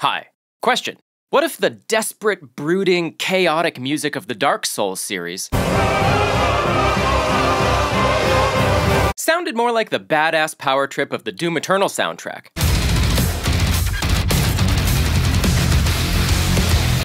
Hi. Question. What if the desperate, brooding, chaotic music of the Dark Souls series sounded more like the badass power trip of the Doom Eternal soundtrack?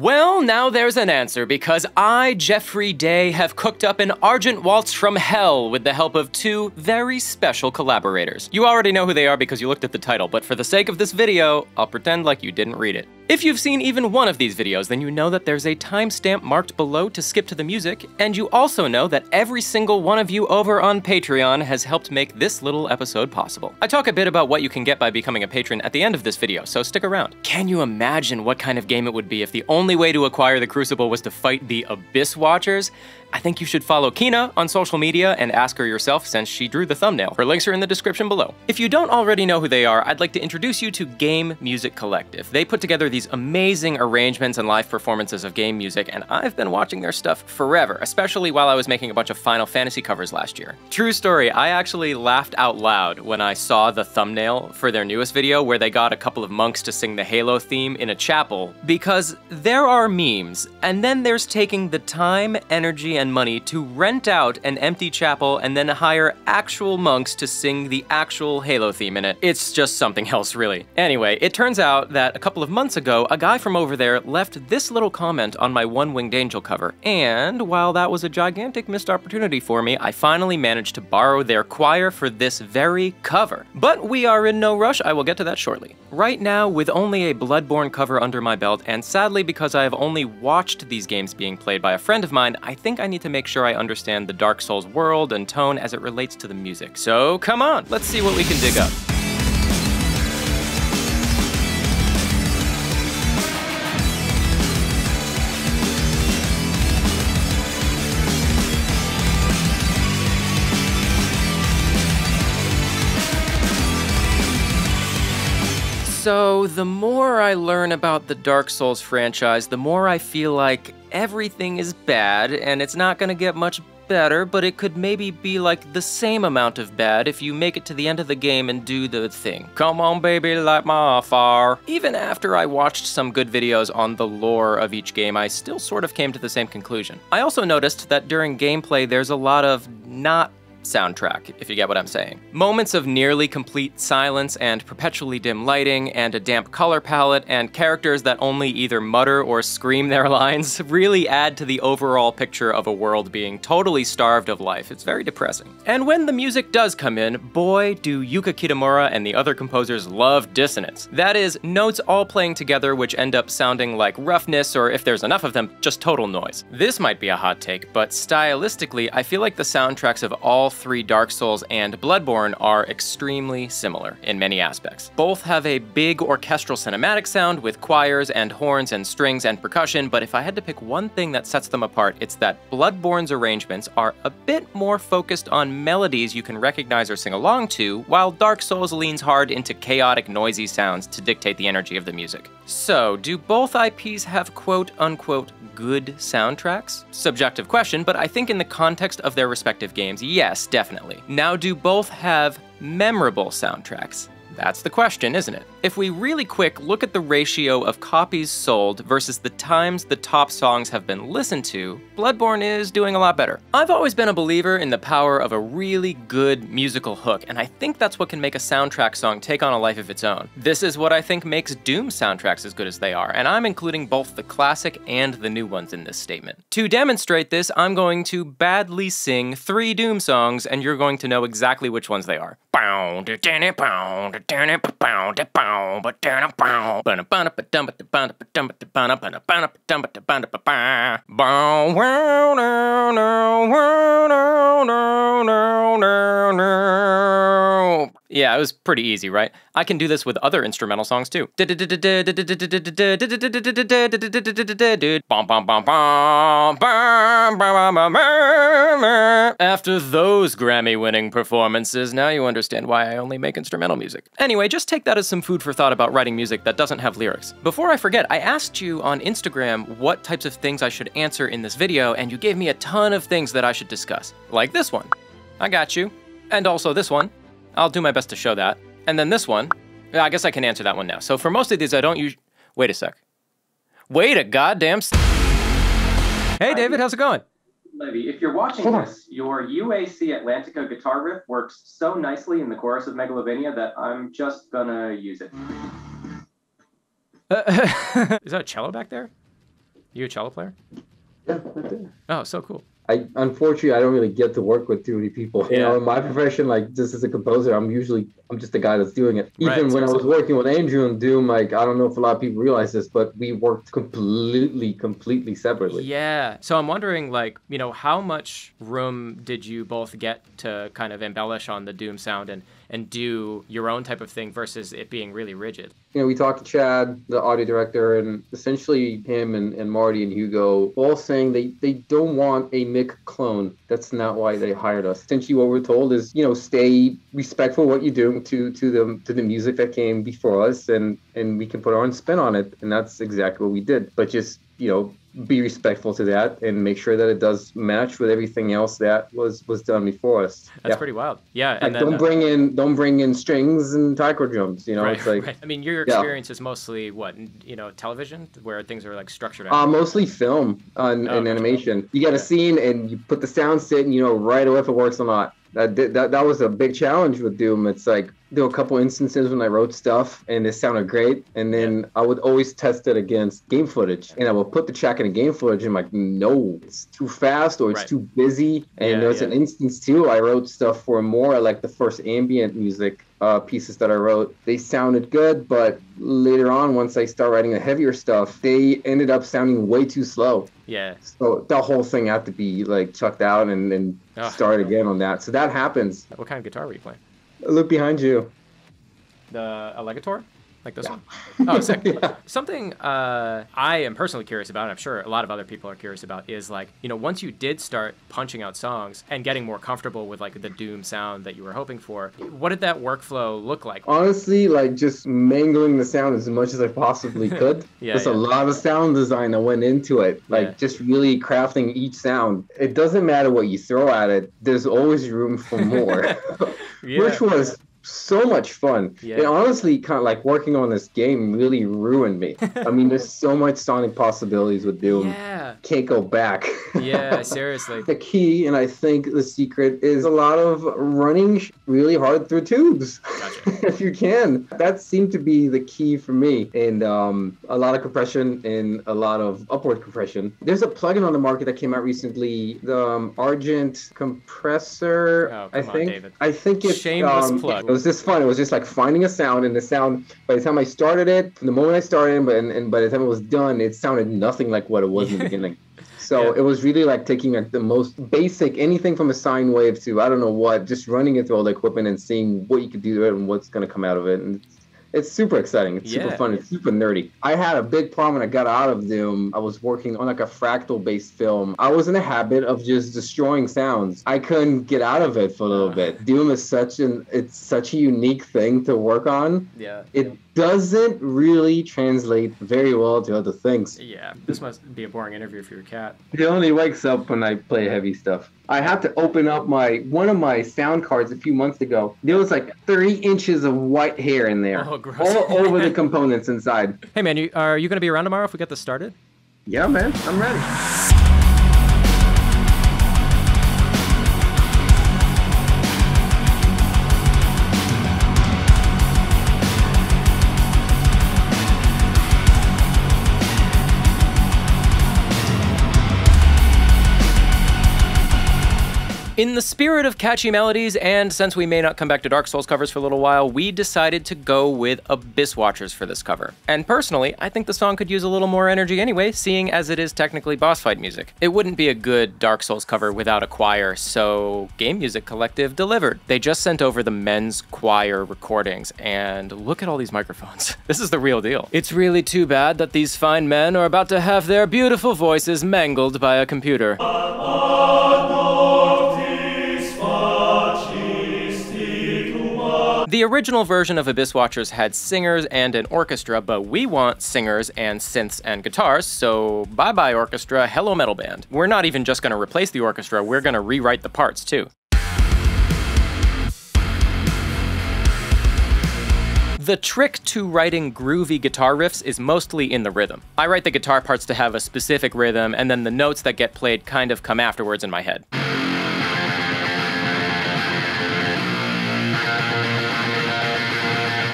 Well, now there's an answer because I, Geoffrey Day, have cooked up an Argent Waltz from Hell with the help of two very special collaborators. You already know who they are because you looked at the title, but for the sake of this video, I'll pretend like you didn't read it. If you've seen even one of these videos, then you know that there's a timestamp marked below to skip to the music, and you also know that every single one of you over on Patreon has helped make this little episode possible. I talk a bit about what you can get by becoming a patron at the end of this video, so stick around. Can you imagine what kind of game it would be if the only way to acquire the Crucible was to fight the Abyss Watchers? I think you should follow Kina on social media and ask her yourself since she drew the thumbnail. Her links are in the description below. If you don't already know who they are, I'd like to introduce you to Game Music Collective. They put together these amazing arrangements and live performances of game music, and I've been watching their stuff forever, especially while I was making a bunch of Final Fantasy covers last year. True story, I actually laughed out loud when I saw the thumbnail for their newest video where they got a couple of monks to sing the Halo theme in a chapel, because there are memes, and then there's taking the time, energy, and money to rent out an empty chapel and then hire actual monks to sing the actual Halo theme in it. It's just something else, really. Anyway, it turns out that a couple of months ago, a guy from over there left this little comment on my One Winged Angel cover, and while that was a gigantic missed opportunity for me, I finally managed to borrow their choir for this very cover. But we are in no rush, I will get to that shortly. Right now, with only a Bloodborne cover under my belt, and sadly because I have only watched these games being played by a friend of mine, I think I need to make sure I understand the Dark Souls world and tone as it relates to the music. So come on, let's see what we can dig up. So, the more I learn about the Dark Souls franchise, the more I feel like everything is bad and it's not gonna get much better, but it could maybe be like the same amount of bad if you make it to the end of the game and do the thing. Come on, baby, light my fire. Even after I watched some good videos on the lore of each game, I still sort of came to the same conclusion. I also noticed that during gameplay, there's a lot of not soundtrack, if you get what I'm saying. Moments of nearly complete silence and perpetually dim lighting and a damp color palette and characters that only either mutter or scream their lines really add to the overall picture of a world being totally starved of life. It's very depressing. And when the music does come in, boy do Yuka Kitamura and the other composers love dissonance. That is, notes all playing together which end up sounding like roughness or if there's enough of them, just total noise. This might be a hot take, but stylistically, I feel like the soundtracks of all three Dark Souls and Bloodborne are extremely similar in many aspects. Both have a big orchestral cinematic sound with choirs and horns and strings and percussion, but if I had to pick one thing that sets them apart, it's that Bloodborne's arrangements are a bit more focused on melodies you can recognize or sing along to, while Dark Souls leans hard into chaotic, noisy sounds to dictate the energy of the music. So, do both IPs have quote unquote good soundtracks? Subjective question, but I think in the context of their respective games, yes, definitely. Now, do both have memorable soundtracks? That's the question, isn't it? If we really quick look at the ratio of copies sold versus the times the top songs have been listened to, Bloodborne is doing a lot better. I've always been a believer in the power of a really good musical hook, and I think that's what can make a soundtrack song take on a life of its own. This is what I think makes Doom soundtracks as good as they are, and I'm including both the classic and the new ones in this statement. To demonstrate this, I'm going to badly sing three Doom songs, and you're going to know exactly which ones they are turn it pound it pound but turn a pound but a pound up a dump at the pound up a dump at the pound up and a pound up a dump at the pound up a pound bow no no no no no no no no yeah, it was pretty easy, right? I can do this with other instrumental songs too. After those Grammy winning performances, now you understand why I only make instrumental music. Anyway, just take that as some food for thought about writing music that doesn't have lyrics. Before I forget, I asked you on Instagram what types of things I should answer in this video, and you gave me a ton of things that I should discuss. Like this one. I got you. And also this one. I'll do my best to show that. And then this one, I guess I can answer that one now. So for most of these, I don't use. Wait a sec. Wait a goddamn. S- hey, David, how's it going? Levy, if you're watching this, your UAC Atlantica guitar riff works so nicely in the chorus of Megalovania that I'm just gonna use it. Is that a cello back there? You a cello player? Yeah, right there. Oh, so cool. I unfortunately I don't really get to work with too many people. You know, in my profession, like just as a composer, I'm usually I'm just the guy that's doing it. Right, Even when I was working with Andrew and Doom, like I don't know if a lot of people realize this, but we worked completely, completely separately. Yeah. So I'm wondering, like, you know, how much room did you both get to kind of embellish on the Doom sound and and do your own type of thing versus it being really rigid? You know, we talked to Chad, the audio director, and essentially him and, and Marty and Hugo all saying they, they don't want a Mick clone. That's not why they hired us. Essentially what we're told is, you know, stay respectful what you're doing to to the to the music that came before us and and we can put our own spin on it. And that's exactly what we did. But just, you know, be respectful to that and make sure that it does match with everything else that was was done before us. That's pretty wild. Yeah. Like, then, don't uh, bring in don't bring in strings and taiko drums. You know, right, it's like right. I mean, your Yeah. experience is mostly what, you know, television, where things are like structured out. Uh, mostly film and, Oh, and animation. You get a scene and you put the sound sit and you know right away if it works or not. That, that that was a big challenge with Doom. It's like there were a couple instances when I wrote stuff and it sounded great, and then I would always test it against game footage, and I would put the track in a game footage, and I'm like, no, it's too fast or it's Right. too busy. And Yeah, there's yeah. an instance too. I wrote stuff for more like the first ambient music uh, pieces that I wrote. They sounded good, but later on, once I start writing the heavier stuff, they ended up sounding way too slow. yeah. So the whole thing had to be like chucked out and, and Ugh. start again on that. So that happens. What kind of guitar were you playing? Look behind you. The Allegator? Like this one? Oh, sick. Yeah. Something uh, I am personally curious about, and I'm sure a lot of other people are curious about, is like, you know, once you did start punching out songs and getting more comfortable with like the Doom sound that you were hoping for, what did that workflow look like? Honestly, like just mangling the sound as much as I possibly could. Yeah, There's yeah. a lot of sound design that went into it. Like Yeah. just really crafting each sound. It doesn't matter what you throw at it. There's always room for more. Yeah. which was so much fun. Yeah. And honestly, kind of like working on this game really ruined me. I mean, there's so much sonic possibilities with Doom. Yeah. Can't go back. Yeah, seriously. the key, and I think the secret, is a lot of running really hard through tubes. Gotcha. if you can, that seemed to be the key for me. And um, a lot of compression and a lot of upward compression. There's a plugin on the market that came out recently, the um, Argent compressor. Oh, I on, think. David. I think it's Shameless um, plug. It was just fun. It was just like finding a sound, and the sound. By the time I started it, from the moment I started, but and, and by the time it was done, it sounded nothing like what it was in the beginning. So Yeah. it was really like taking like the most basic, anything from a sine wave to I don't know what, just running it through all the equipment and seeing what you could do to it and what's going to come out of it. And it's, it's super exciting. It's Yeah. super fun. It's super nerdy. I had a big problem when I got out of Doom. I was working on like a fractal based film. I was in the habit of just destroying sounds. I couldn't get out of it for a little Uh. bit. Doom is such an it's such a unique thing to work on. Yeah. It doesn't really translate very well to other things. Yeah. This must be a boring interview for your cat. He only wakes up when I play heavy stuff. I had to open up my one of my sound cards a few months ago. There was like three inches of white hair in there, Oh, all over the components inside. Hey, man, you, are you going to be around tomorrow if we get this started? Yeah, man, I'm ready. In the spirit of catchy melodies, and since we may not come back to Dark Souls covers for a little while, we decided to go with Abyss Watchers for this cover. And personally, I think the song could use a little more energy anyway, seeing as it is technically boss fight music. It wouldn't be a good Dark Souls cover without a choir, so Game Music Collective delivered. They just sent over the men's choir recordings, and look at all these microphones. This is the real deal. It's really too bad that these fine men are about to have their beautiful voices mangled by a computer. Oh, The original version of Abyss Watchers had singers and an orchestra, but we want singers and synths and guitars, so bye bye orchestra, hello metal band. We're not even just gonna replace the orchestra, we're gonna rewrite the parts too. The trick to writing groovy guitar riffs is mostly in the rhythm. I write the guitar parts to have a specific rhythm, and then the notes that get played kind of come afterwards in my head.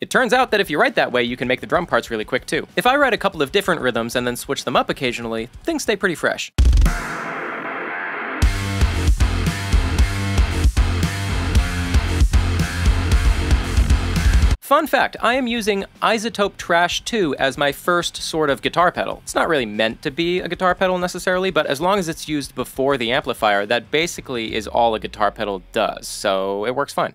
It turns out that if you write that way, you can make the drum parts really quick too. If I write a couple of different rhythms and then switch them up occasionally, things stay pretty fresh. Fun fact, I am using iZotope Trash 2 as my first sort of guitar pedal. It's not really meant to be a guitar pedal necessarily, but as long as it's used before the amplifier, that basically is all a guitar pedal does, so it works fine.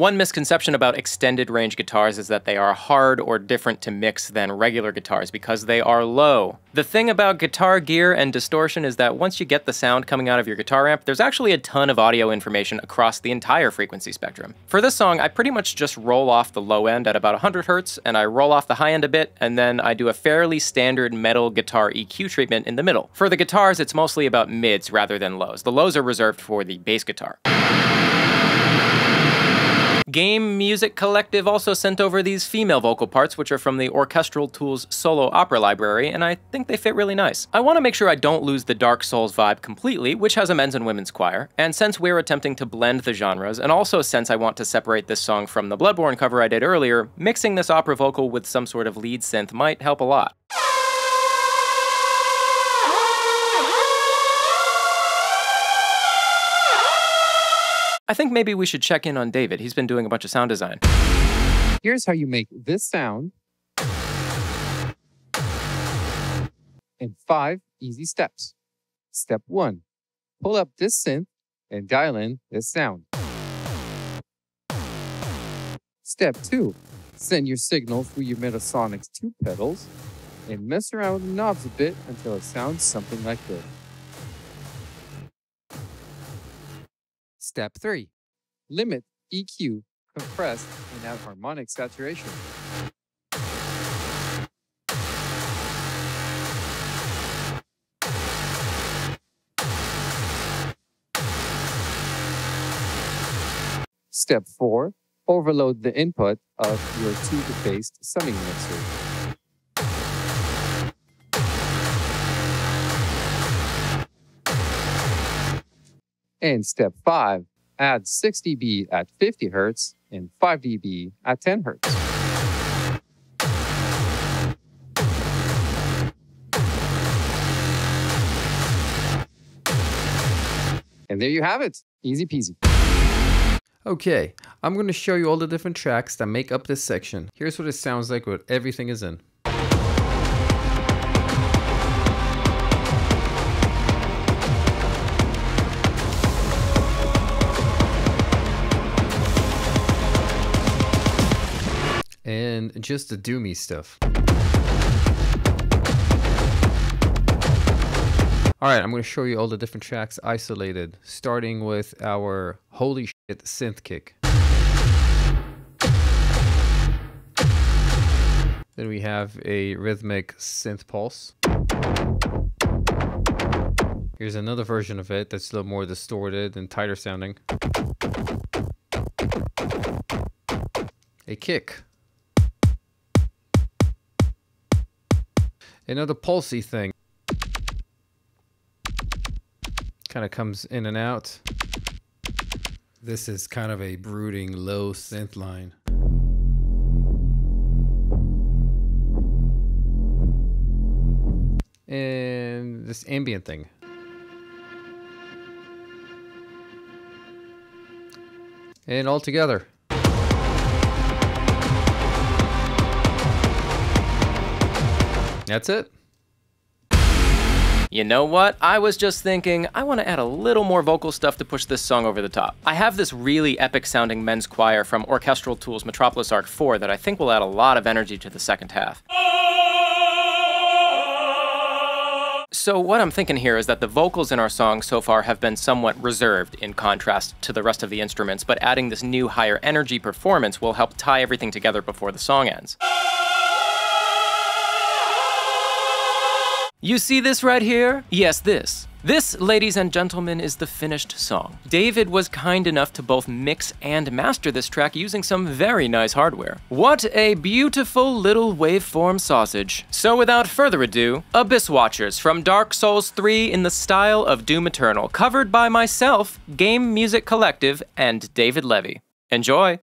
One misconception about extended range guitars is that they are hard or different to mix than regular guitars because they are low. The thing about guitar gear and distortion is that once you get the sound coming out of your guitar amp, there's actually a ton of audio information across the entire frequency spectrum. For this song, I pretty much just roll off the low end at about 100 hertz, and I roll off the high end a bit, and then I do a fairly standard metal guitar EQ treatment in the middle. For the guitars, it's mostly about mids rather than lows. The lows are reserved for the bass guitar. Game Music Collective also sent over these female vocal parts, which are from the Orchestral Tools solo opera library, and I think they fit really nice. I want to make sure I don't lose the Dark Souls vibe completely, which has a men's and women's choir, and since we're attempting to blend the genres, and also since I want to separate this song from the Bloodborne cover I did earlier, mixing this opera vocal with some sort of lead synth might help a lot. I think maybe we should check in on David. He's been doing a bunch of sound design. Here's how you make this sound in five easy steps. Step one, pull up this synth and dial in this sound. Step two, send your signal through your Metasonix 2 pedals and mess around with the knobs a bit until it sounds something like this. Step 3. Limit EQ, compressed, and harmonic saturation. Step 4. Overload the input of your tube-based summing mixer. And step 5. Add 6 dB at 50 Hz and 5 dB at 10 Hz. And there you have it. Easy peasy. Okay, I'm going to show you all the different tracks that make up this section. Here's what it sounds like when everything is in. And just the doomy stuff. Alright, I'm going to show you all the different tracks isolated, starting with our holy shit synth kick. Then we have a rhythmic synth pulse. Here's another version of it that's a little more distorted and tighter sounding. A kick. Another pulsy thing. Kind of comes in and out. This is kind of a brooding low synth line. And this ambient thing. And all together. That's it. You know what? I was just thinking, I want to add a little more vocal stuff to push this song over the top. I have this really epic sounding men's choir from Orchestral Tools Metropolis Ark 4 that I think will add a lot of energy to the second half. So, what I'm thinking here is that the vocals in our song so far have been somewhat reserved in contrast to the rest of the instruments, but adding this new higher energy performance will help tie everything together before the song ends. You see this right here? Yes, this. This, ladies and gentlemen, is the finished song. David was kind enough to both mix and master this track using some very nice hardware. What a beautiful little waveform sausage. So without further ado, Abyss Watchers from Dark Souls 3 in the style of Doom Eternal, covered by myself, Game Music Collective, and David Levy. Enjoy!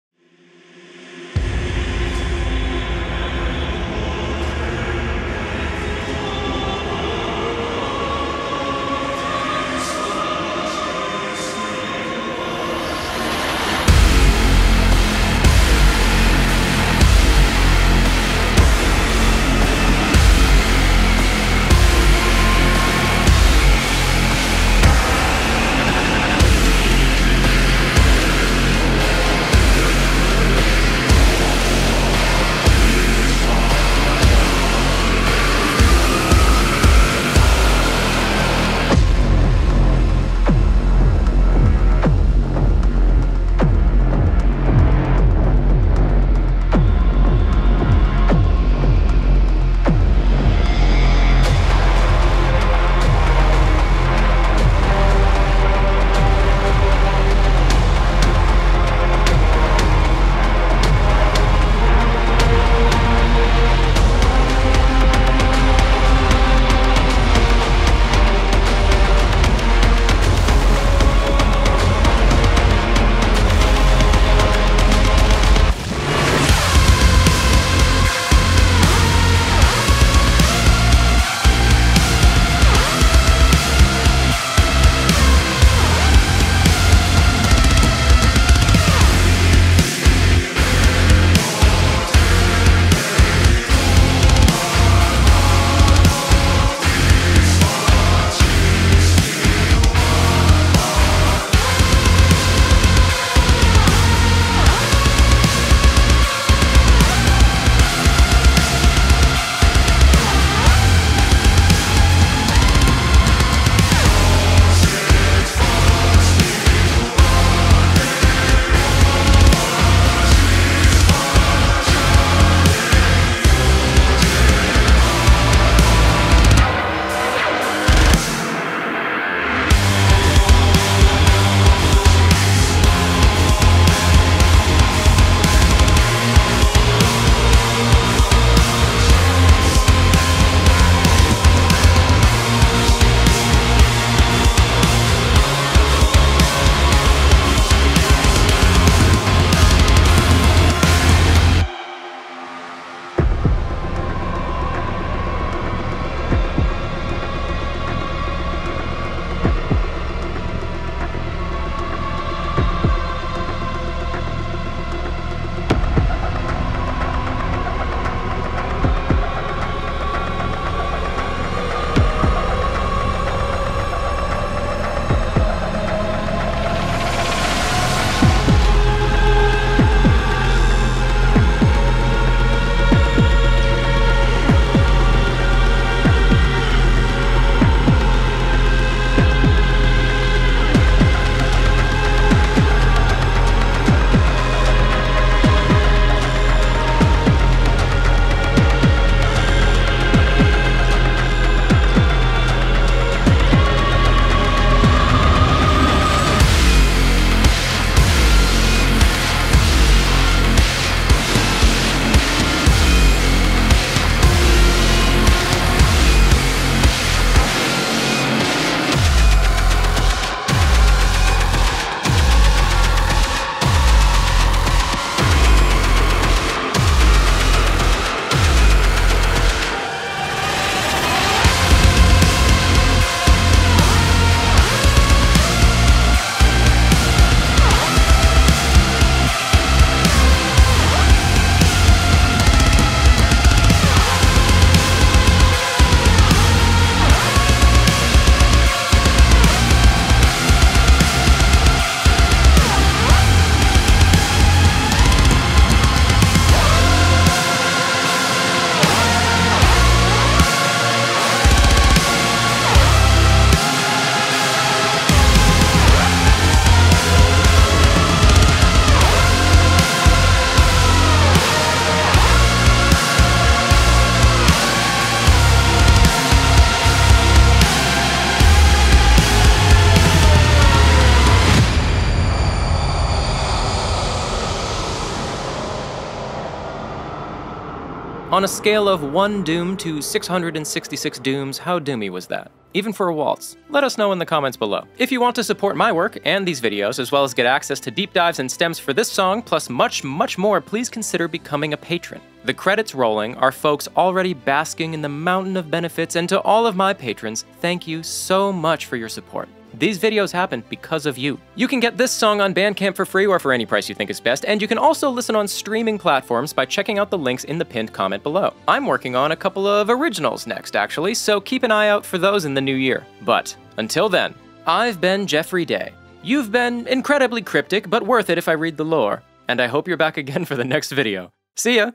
On a scale of 1 doom to 666 dooms, how doomy was that? Even for a waltz? Let us know in the comments below. If you want to support my work and these videos, as well as get access to deep dives and stems for this song, plus much, much more, please consider becoming a patron. The credits rolling are folks already basking in the mountain of benefits, and to all of my patrons, thank you so much for your support. These videos happen because of you. You can get this song on Bandcamp for free or for any price you think is best, and you can also listen on streaming platforms by checking out the links in the pinned comment below. I'm working on a couple of originals next, actually, so keep an eye out for those in the new year. But until then, I've been Geoffrey Day. You've been incredibly cryptic, but worth it if I read the lore, and I hope you're back again for the next video. See ya!